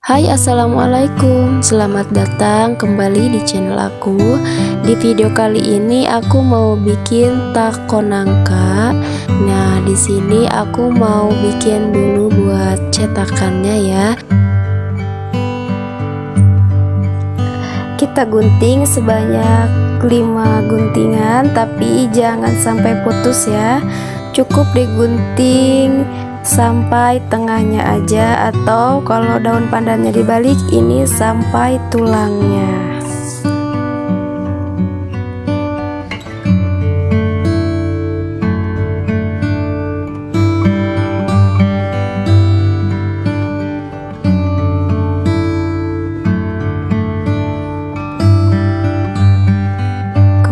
Hai assalamualaikum. Selamat datang kembali di channel aku. Di video kali ini aku mau bikin taco nangka Nah di sini aku mau bikin dulu buat cetakannya ya. Kita gunting sebanyak 5 guntingan Tapi jangan sampai putus ya. Cukup digunting sampai tengahnya aja atau kalau daun pandannya dibalik ini sampai tulangnya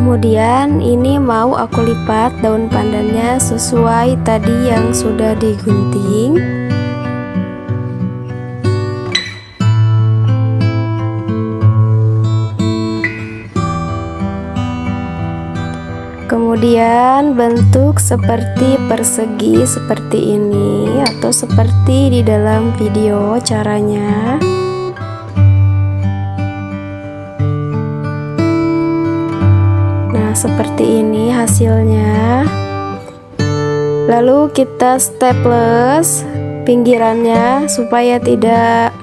kemudian ini mau aku lipat daun pandannya sesuai tadi yang sudah digunting. Kemudian bentuk seperti persegi seperti ini atau seperti di dalam video caranya seperti ini hasilnya. Lalu kita staples pinggirannya supaya tidak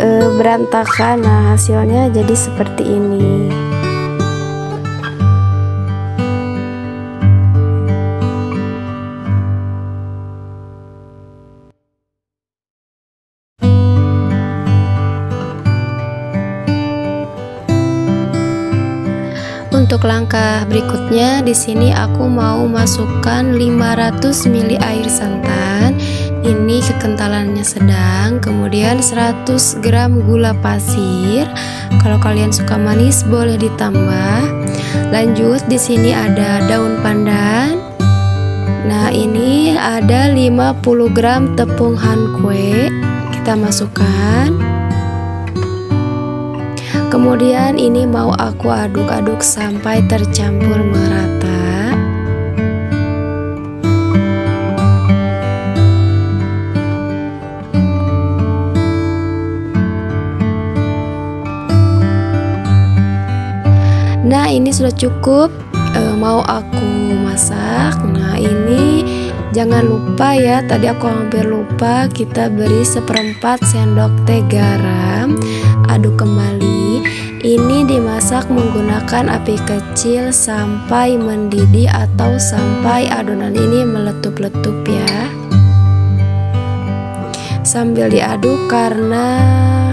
e, berantakan. Nah hasilnya jadi seperti ini Untuk langkah berikutnya di sini aku mau masukkan 500 ml air santan. Ini kekentalannya sedang, kemudian 100 gram gula pasir. Kalau kalian suka manis boleh ditambah. Lanjut di sini ada daun pandan. Nah, ini ada 50 gram tepung hankwe. Kita masukkan. Kemudian ini mau aku aduk-aduk sampai tercampur merata. Nah, ini sudah cukup. E, mau aku masak. Nah, ini jangan lupa ya. Tadi aku hampir lupa. Kita beri seperempat sendok teh garam. Aduk kembali. Ini dimasak menggunakan api kecil sampai mendidih atau sampai adonan ini meletup-letup ya. Sambil diaduk karena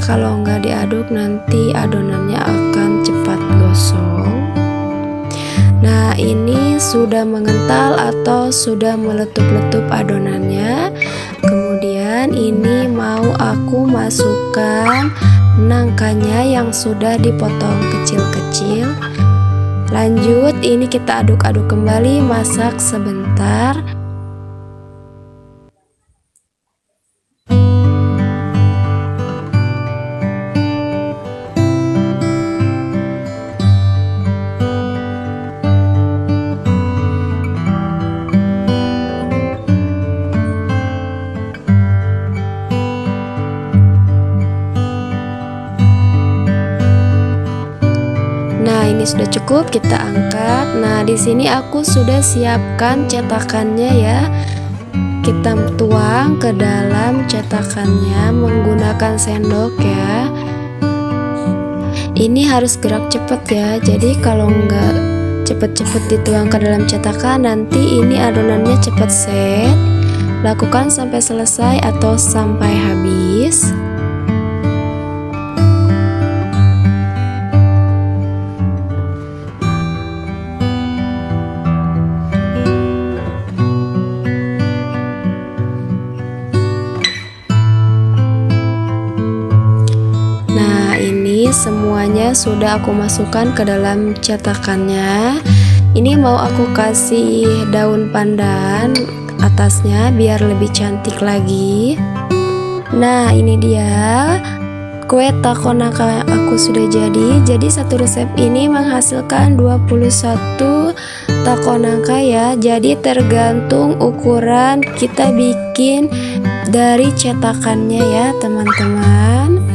kalau nggak diaduk nanti adonannya akan cepat gosong. Sudah mengental atau sudah meletup-letup adonannya. Kemudian ini mau aku masukkan nangkanya yang sudah dipotong kecil-kecil. Lanjut, ini kita aduk-aduk kembali, masak sebentar. Ini sudah cukup kita angkat. Nah di sini aku sudah siapkan cetakannya ya. Kita tuang ke dalam cetakannya menggunakan sendok ya. Ini harus gerak cepet ya. Jadi kalau nggak cepet-cepet dituang ke dalam cetakan nanti ini adonannya cepet set. Lakukan sampai selesai atau sampai habis semuanya sudah aku masukkan ke dalam cetakannya. Ini mau aku kasih daun pandan atasnya biar lebih cantik lagi. Nah ini dia. Kue taco nangka aku sudah jadi. Jadi satu resep ini menghasilkan 21 taco nangka ya. Jadi tergantung ukuran kita bikin dari cetakannya ya teman-teman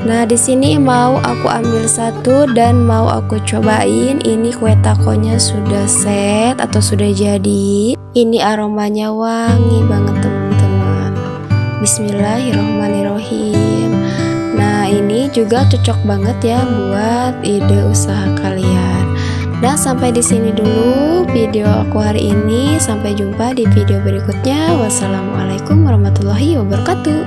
Nah, di sini mau aku ambil satu dan mau aku cobain. Ini kue takonya sudah set atau sudah jadi. Ini aromanya wangi banget, teman-teman. Bismillahirrohmanirrohim. Nah, ini juga cocok banget ya buat ide usaha kalian. Nah, sampai di sini dulu video aku hari ini. Sampai jumpa di video berikutnya. Wassalamualaikum warahmatullahi wabarakatuh.